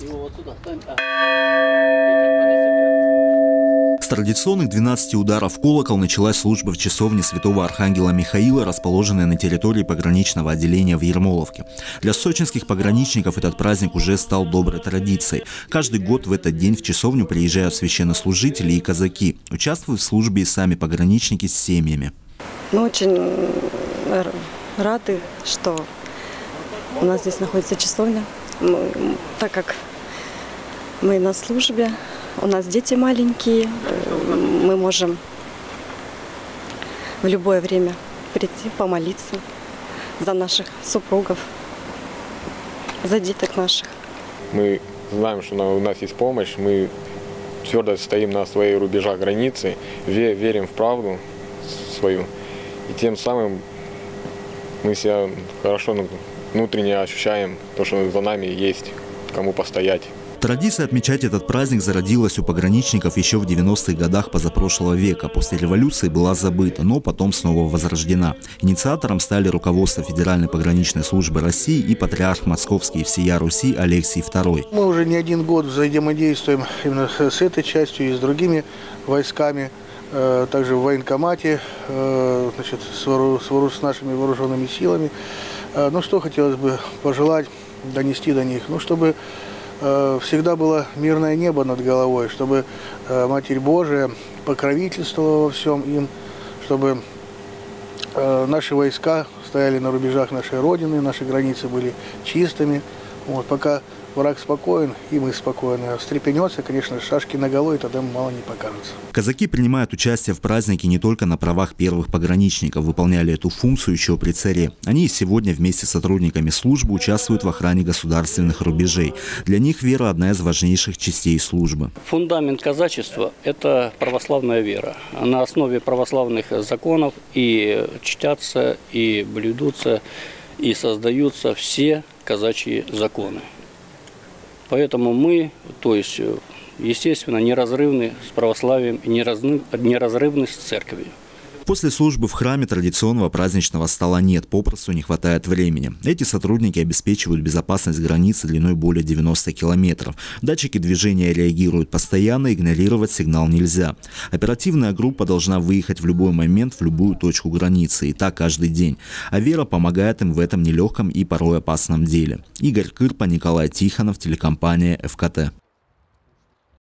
Его вот сюда ставим. А. С традиционных 12 ударов колокол началась служба в часовне святого Архангела Михаила, расположенной на территории пограничного отделения в Ермоловке. Для сочинских пограничников этот праздник уже стал доброй традицией. Каждый год в этот день в часовню приезжают священнослужители и казаки. Участвуют в службе и сами пограничники с семьями. Мы очень рады, что у нас здесь находится часовня, мы, так как мы на службе, у нас дети маленькие, мы можем в любое время прийти помолиться за наших супругов, за деток наших. Мы знаем, что у нас есть помощь, мы твердо стоим на своих рубежах границы, верим в правду свою, и тем самым мы себя хорошо внутренне ощущаем, то, что за нами есть кому постоять. Традиция отмечать этот праздник зародилась у пограничников еще в 90-х годах позапрошлого века. После революции была забыта, но потом снова возрождена. Инициатором стали руководство Федеральной пограничной службы России и патриарх Московский и всея Руси Алексий II. Мы уже не один год взаимодействуем именно с этой частью и с другими войсками э, также в военкомате, э, значит, с, нашими вооруженными силами. Э, ну, что хотелось бы пожелать, донести до них, ну, чтобы Э, всегда было мирное небо над головой, чтобы э, Матерь Божия покровительствовала во всем им, чтобы наши войска стояли на рубежах нашей Родины, наши границы были чистыми. Вот, пока враг спокоен, и мы спокойны. Встрепенется, конечно, шашки на голову, и тогда мало не покажется. Казаки принимают участие в празднике не только на правах первых пограничников, выполняли эту функцию еще при царе. Они и сегодня вместе с сотрудниками службы участвуют в охране государственных рубежей. Для них вера – одна из важнейших частей службы. Фундамент казачества – это православная вера. На основе православных законов и чтятся, и блюдутся, и создаются все казачьи законы. Поэтому мы, то есть, э, естественно, неразрывны с православием и неразрывны с церковью. После службы в храме традиционного праздничного стола нет, попросту не хватает времени. Эти сотрудники обеспечивают безопасность границы длиной более 90 километров. Датчики движения реагируют постоянно, игнорировать сигнал нельзя. Оперативная группа должна выехать в любой момент в любую точку границы, и так каждый день. А Вера помогает им в этом нелегком и порой опасном деле. Игорь Кырпа, Николай Тихонов, телекомпания ФКТ.